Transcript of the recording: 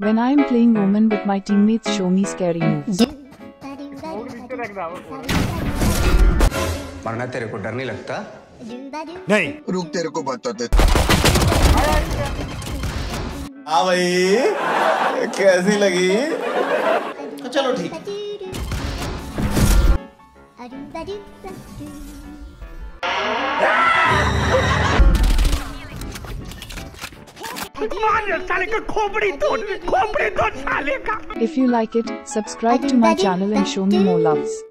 When I am playing woman with my teammates show me scary moves. मरना तेरे को डर नहीं लगता नहीं रुक तेरे को बताते हाँ भाई कैसी लगी तो चलो ठीक If you like it, subscribe to my channel and show me more loves.